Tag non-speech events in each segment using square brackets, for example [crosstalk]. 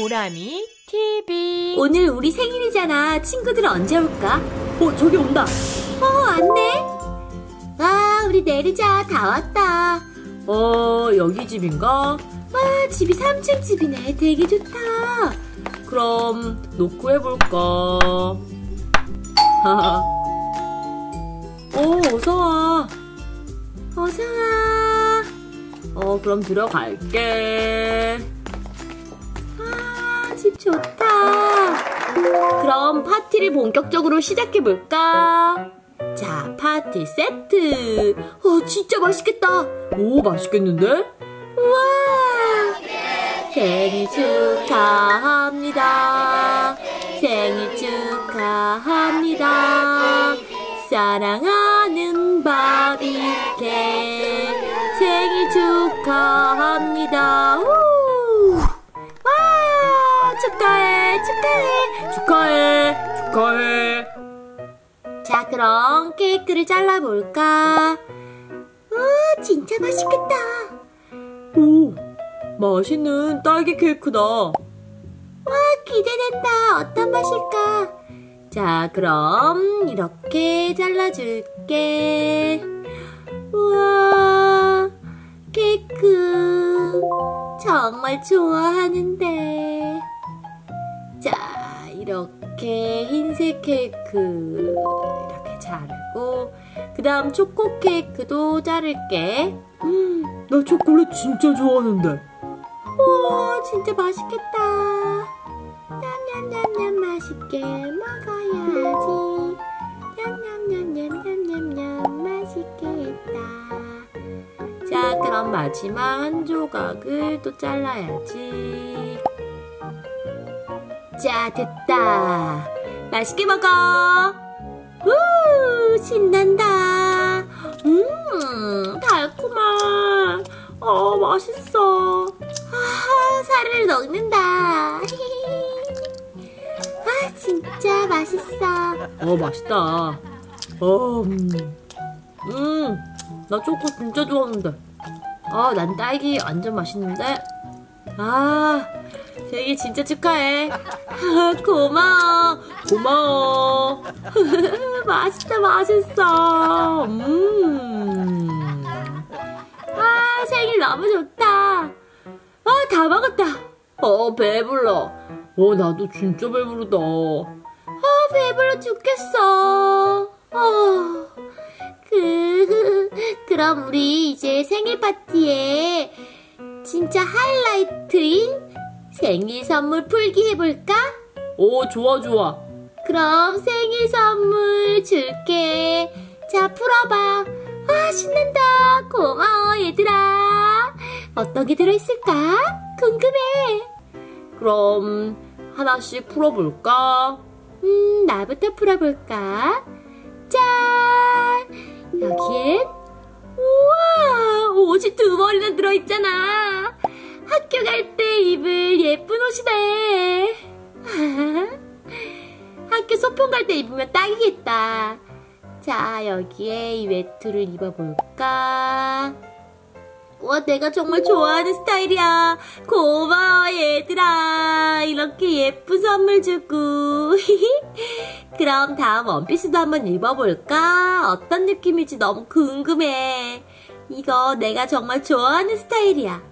보람이 TV 오늘 우리 생일이잖아. 친구들 언제 올까? 어, 저기 온다. 어, 왔네. 와, 우리 내리자. 다 왔다. 어, 여기 집인가? 와, 집이 3층 집이네. 되게 좋다. 그럼 놓고 해볼까? 하하. 오, 어서 와. 어서 와. 어, 그럼 들어갈게. 좋다. 그럼 파티를 본격적으로 시작해볼까? 자, 파티 세트. 어, 진짜 맛있겠다. 오, 맛있겠는데? 우와! 생일 축하합니다. 생일 축하합니다. 사랑하는 바비케 생일 축하합니다. 우! 와! 축하해, 축하해. 축하해, 축하해. 자, 그럼 케이크를 잘라볼까? 우, 진짜 맛있겠다. 오, 맛있는 딸기 케이크다. 와, 기대된다. 어떤 맛일까? 자, 그럼 이렇게 잘라줄게. 우와, 케이크. 정말 좋아하는데. 자, 이렇게 흰색 케이크 이렇게 자르고, 그 다음 초코 케이크도 자를게. 음, 나 초콜릿 진짜 좋아하는데. 우와, 진짜 맛있겠다. 냠냠냠냠 맛있게 먹어야지. 냠냠냠냠냠냠냠 맛있겠다. 자, 그럼 마지막 한 조각을 또 잘라야지. 자, 됐다. 맛있게 먹어. 우, 신난다. 음, 달콤한. 어, 맛있어. 아, 살을 녹는다. [laughs] 아, 진짜 맛있어. 어, 맛있다. 어, 음. 음, 나 초코 진짜 좋아하는데. 어, 난 딸기 완전 맛있는데. 아, 생일 진짜 축하해. 아, [laughs] 고마워. 고마워. [laughs] 맛있다, 맛있어. 음. 아, 생일 너무 좋다. 아, 다 먹었다. 어, 배불러. 어, 나도 진짜 배부르다. 아, 배불러 죽겠어. 어. 그, [laughs] 그럼 우리 이제 생일 파티에 진짜 하이라이트인 생일 선물 풀기 해볼까? 오, 좋아, 좋아. 그럼 생일 선물 줄게. 자, 풀어봐. 아, 신난다. 고마워, 얘들아. 어떤 게 들어있을까? 궁금해. 그럼 하나씩 풀어볼까? 음, 나부터 풀어볼까? 짠! 여기엔, 우와! 옷이 두 벌이나 들어있잖아. 학교 갈 때 입을 예쁜 옷이네. [laughs] 학교 소풍 갈 때 입으면 딱이겠다. 자, 여기에 이 외투를 입어볼까? 와, 내가 정말 좋아하는 스타일이야. 고마워, 얘들아. 이렇게 예쁜 선물 주고. [laughs] 그럼 다음 원피스도 한번 입어볼까? 어떤 느낌일지 너무 궁금해. 이거 내가 정말 좋아하는 스타일이야.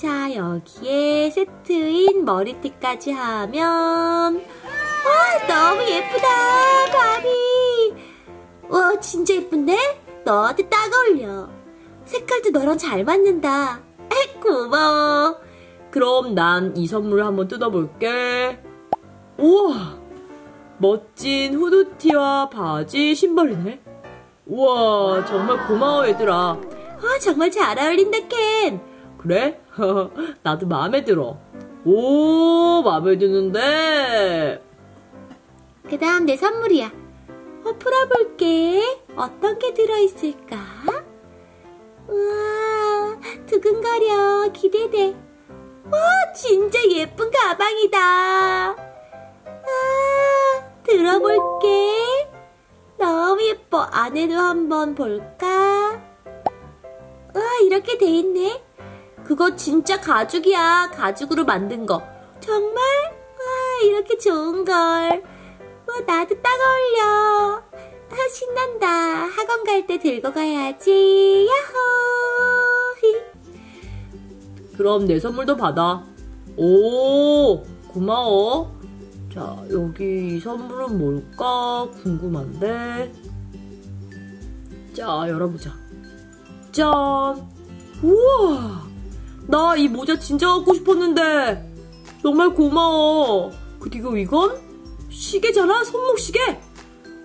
자, 여기에 세트인 머리띠까지 하면. 와, 너무 예쁘다, 바비. 와, 진짜 예쁜데? 너한테 딱 어울려. 색깔도 너랑 잘 맞는다. 에, 고마워. 그럼 난 이 선물을 한번 뜯어볼게. 우와! 멋진 후드티와 바지, 신발이네. 우와, 정말 고마워, 얘들아. 아, 정말 잘 어울린다, 켄. 그래? [laughs] 나도 마음에 들어. 오, 마음에 드는데. 그 다음 내 선물이야. 어, 풀어볼게. 어떤 게 들어있을까? 우와, 두근거려. 기대돼. 와, 진짜 예쁜 가방이다. 아, 들어볼게. 너무 예뻐. 안에도 한번 볼까? 와, 이렇게 돼 있네. 그거 진짜 가죽이야. 가죽으로 만든 거. 정말? 와, 이렇게 좋은 걸. 와, 나도 딱 어울려. 아, 신난다. 학원 갈 때 들고 가야지. 야호! 그럼 내 선물도 받아. 오, 고마워. 자, 여기 이 선물은 뭘까 궁금한데. 자, 열어보자. 짠! 우와! 나 이 모자 진짜 갖고 싶었는데. 정말 고마워. 그리고 이건 시계잖아? 손목 시계?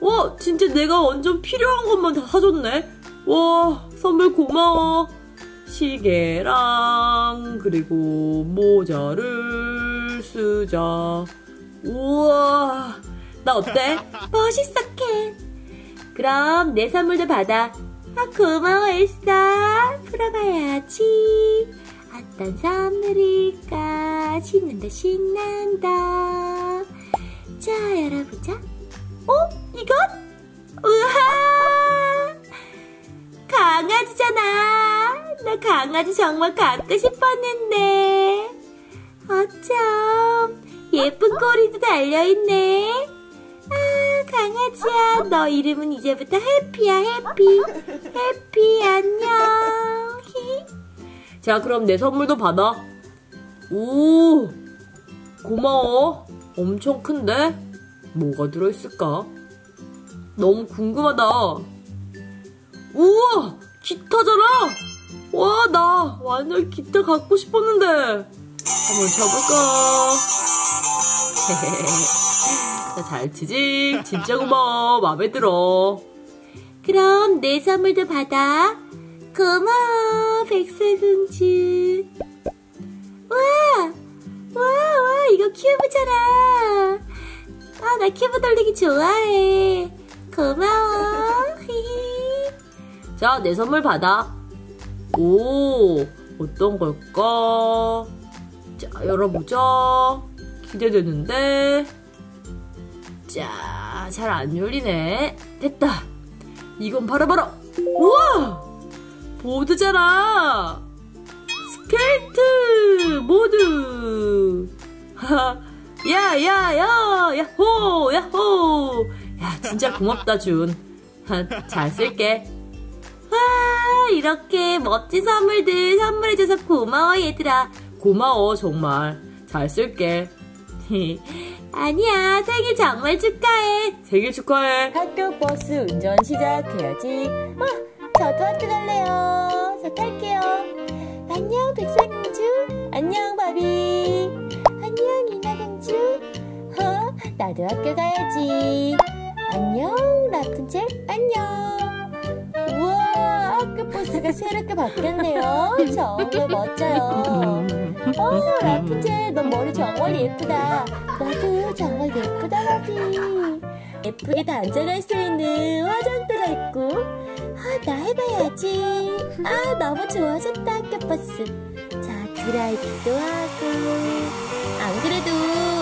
와, 진짜 내가 완전 필요한 것만 다 사줬네. 와, 선물 고마워. 시계랑 그리고 모자를 쓰자. 우와, 나 어때? [laughs] 멋있어, 캔. 그럼 내 선물도 받아. 아, 고마워, 엘사. 풀어봐야지. 어떤 선물일까? 신난다, 신난다. 자, 열어보자. 어? 이건? 우와! 강아지잖아. 나 강아지 정말 갖고 싶었는데. 어쩜 예쁜 꼬리도 달려있네. 아, 강아지야. 너 이름은 이제부터 해피야, 해피. 해피, 안녕. 히. 자, 그럼 내 선물도 받아. 오, 고마워. 엄청 큰데? 뭐가 들어있을까? 너무 궁금하다. 우와! 기타잖아! 와, 나 완전 기타 갖고 싶었는데. 한번 쳐볼까? [laughs] 자, 잘 치지? 진짜 고마워. 마음에 들어. 그럼 내 선물도 받아. 고마워, 백설공주. 와, 와, 와, 이거 큐브잖아. 아, 나 큐브 돌리기 좋아해. 고마워. [laughs] 자, 내 선물 받아. 오, 어떤 걸까? 자, 열어보자. 기대되는데. 자, 잘 안 열리네. 됐다. 이건 바로바로, 우와! 보드잖아! 스케이트! 하하, 야, 야, 야! 야호! 야호! 야, 진짜 고맙다, 준. 하, 잘 쓸게. 와, 이렇게 멋진 선물들 선물해줘서 고마워, 얘들아. 고마워, 정말. 잘 쓸게. [laughs] 아니야, 생일 정말 축하해. 생일 축하해. 학교 버스 운전 시작해야지. 어, 저도 학교 갈래요. 저 탈게요. 안녕, 백설공주. 안녕, 바비. 안녕, 이나공주. 어, 나도 학교 가야지. 안녕, 라푼젤. 안녕. 우와, 학교 버스가 새롭게 바뀌었네요. 정말 멋져요. 어, 라푼젤, 넌 머리 정말 예쁘다. 너도 정말 예쁘다, 바비. 예쁘게 단장할 수 있는 화장대가 있고. 아, 나 해봐야지. 아, 너무 좋아졌다, 학교 버스. 자, 드라이기도 하고. 안 그래도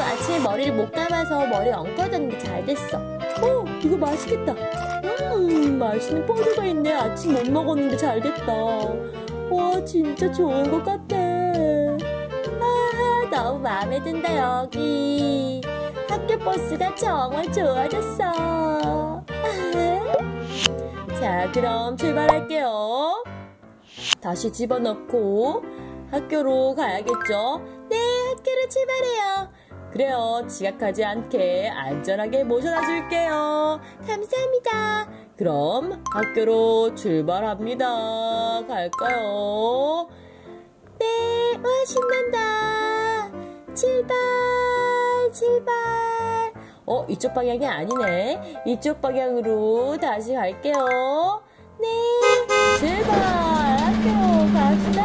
아침에 머리를 못 감아서 머리 엉켜졌는데 잘 됐어. 어, 이거 맛있겠다. 음, 맛있는 포도가 있네. 아침 못 먹었는데 잘 됐다. 와, 진짜 좋은 것 같아. 아, 너무 마음에 든다, 여기. 학교 버스가 정말 좋아졌어. 자, 그럼 출발할게요. 다시 집어넣고 학교로 가야겠죠? 네, 학교로 출발해요. 그래요. 지각하지 않게 안전하게 모셔다 줄게요. 감사합니다. 그럼 학교로 출발합니다. 갈까요? 네, 와, 신난다. 출발, 출발. 어, 이쪽 방향이 아니네. 이쪽 방향으로 다시 갈게요. 네, 출발! 학교 갑시다!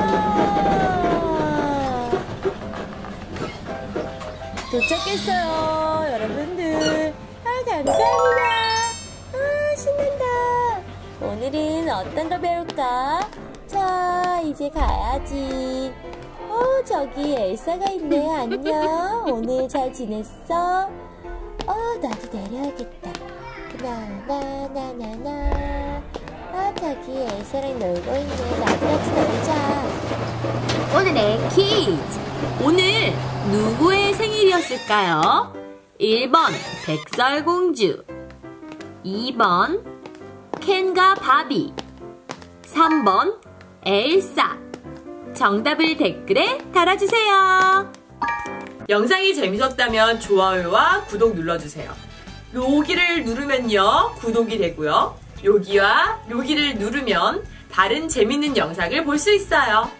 도착했어요, 여러분들. 아, 감사합니다. 아, 신난다. 오늘은 어떤 거 배울까? 자, 이제 가야지. 어, 저기 엘사가 있네. 안녕. 오늘 잘 지냈어? 어, 나도 내려야겠다. 나나나나나. 아, 저기 엘사랑 놀고 있네. 나도 같이 놀자. 오늘의 퀴즈. 오늘 누구의 생일이었을까요? 1번 백설공주 2번 켄과 바비 3번 엘사 정답을 댓글에 달아주세요. 영상이 재밌었다면 좋아요와 구독 눌러주세요. 여기를 누르면요 구독이 되고요. 여기와 여기를 누르면 다른 재밌는 영상을 볼 수 있어요.